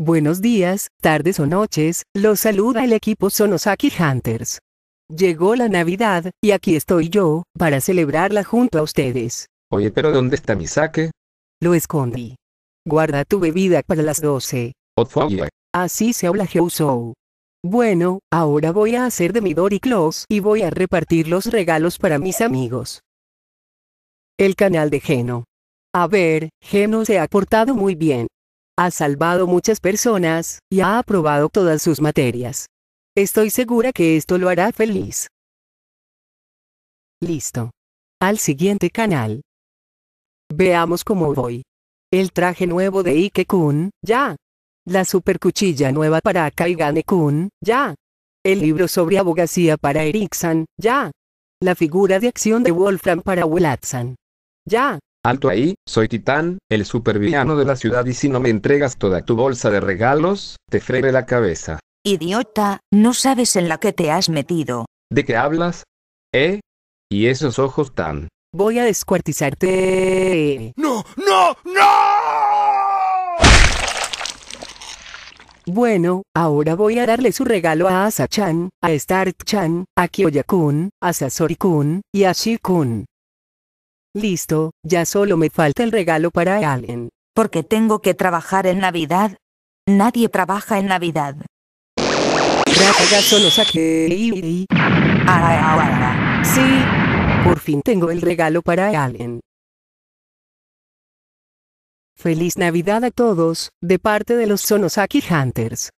Buenos días, tardes o noches, los saluda el equipo Sonosaki Hunters. Llegó la Navidad, y aquí estoy yo, para celebrarla junto a ustedes. Oye, pero ¿dónde está mi saque? Lo escondí. Guarda tu bebida para las 12. Otfoya. Así se habla Heusou. Bueno, ahora voy a hacer de mi Dory Claus y voy a repartir los regalos para mis amigos. El canal de Geno. A ver, Geno se ha portado muy bien. Ha salvado muchas personas, y ha aprobado todas sus materias. Estoy segura que esto lo hará feliz. Listo. Al siguiente canal. Veamos cómo voy. El traje nuevo de Ike-kun, ya. La super cuchilla nueva para Akaigane-kun, ya. El libro sobre abogacía para Eriksan, ya. La figura de acción de Wolfram para Willatsan. Ya. Alto ahí, soy Titán, el supervillano de la ciudad y si no me entregas toda tu bolsa de regalos, te freire la cabeza. Idiota, no sabes en la que te has metido. ¿De qué hablas? ¿Eh? ¿Y esos ojos tan... Voy a descuartizarte. ¡No! ¡No! ¡No! Bueno, ahora voy a darle su regalo a Asa-chan, a Stark-chan, a Kyoya-kun, a Sasori-kun, y a Shi-kun. Listo, ya solo me falta el regalo para Allen. Porque tengo que trabajar en Navidad. Nadie trabaja en Navidad. Saqué. Sí, por fin tengo el regalo para Allen. Feliz Navidad a todos, de parte de los Sonosaki Hunters.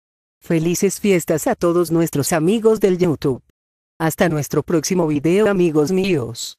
Felices fiestas a todos nuestros amigos del YouTube. Hasta nuestro próximo video amigos míos.